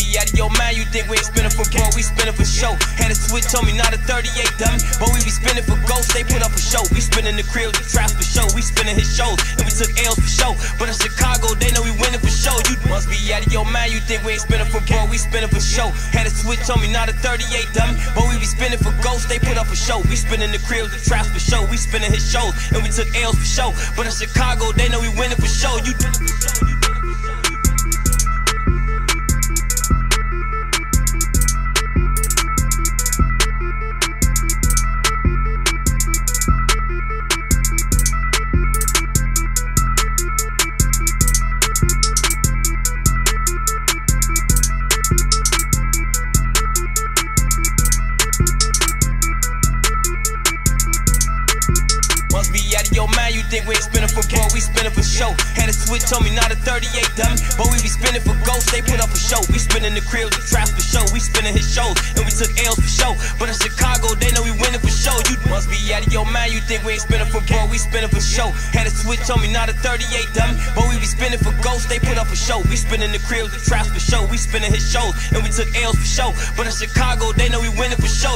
be out of your mind, you think we ain't spinning for bro, we spinning for show. Had a switch, told me not a 38 dummy, but we be spinning for ghosts, they put up a show. We spinning the crib, the traps for show, we spinning his shows, and we took L's for show. But in Chicago, they know we winning for show. You must be out of your mind, you think we ain't spinning for bro, we spinning for show. Had a switch, told me not a 38 dummy, but we be spinning for ghosts, they put up a show. We spinning the crib, the traps for show, we spinning his shows, and we took L's for show. But in Chicago, they know we winning for show. You think we ain't spinning for bro, we spinning for show. Had a switch, told me not a 38 dummy, but we be spinning for ghosts, they put up a show. We spinning the crib, the traps for show, we spinning his shows, and we took L's for show. But in Chicago, they know we winning for show. You must be out of your mind, you think we ain't spinning for bro, we spinning for show. Had a switch, told me not a 38 dummy, but we be spinning for ghosts, they put up a show. We spinning the crib, the traps for show, we spinning his shows, and we took L's for show. But in Chicago, they know we winning for show.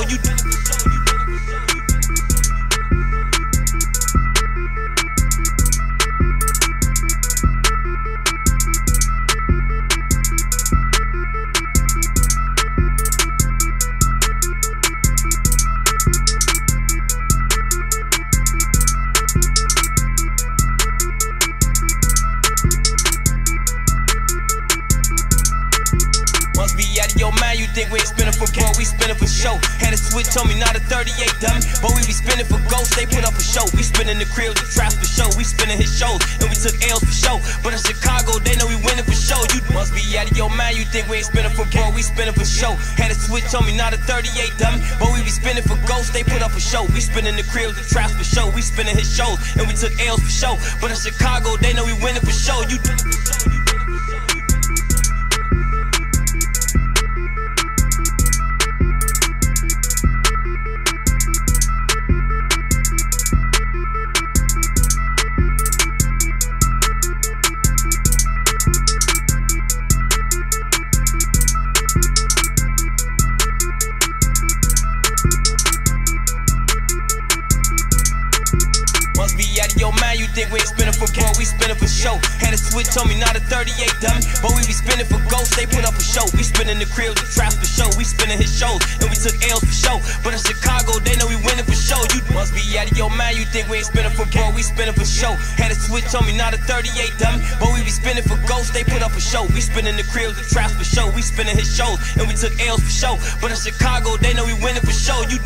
Your mind, you think we ain't spinning for bro, we spinning for show. Had a switch, told me not a 38 dummy, but we be spinning for ghosts, they put up a show. We spinning the crib, the traps for show, we spinning his shows, and we took L's for show. But in Chicago, they know we winning for show. You must be out of your mind, you think we ain't spinning for bro, we spinning for show. Had a switch, told me not a 38 dummy, but we be spinning for ghosts, they put up a show. We spinning the crib, the traps for show, we spinning his shows, and we took L's for show. But in Chicago, they know we winning for show. You your mind, you think we ain't spinning for bro, we spinning for show. Had a switch, told me not a 38 dummy, but we be spinning for ghosts, they put up a show. We spinning the crib, the traps for show, we spinning his shows, and we took L's for show. But in Chicago, they know we winning for show. You must be out of your mind, you think we ain't spinning for bro, we spinning for show. Had a switch, told me not a 38 dummy, but we be spinning for ghosts, they put up a show. We spinning the crib, the traps for show, we spinning his shows, and we took L's for show. But in Chicago, they know we winning for show. You